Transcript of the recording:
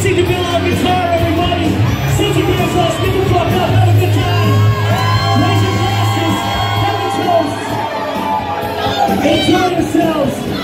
See the bill on guitar, everybody. Since you guys lost, get the fuck up, have a good time. Raise your glasses, have a toast. Enjoy yourselves.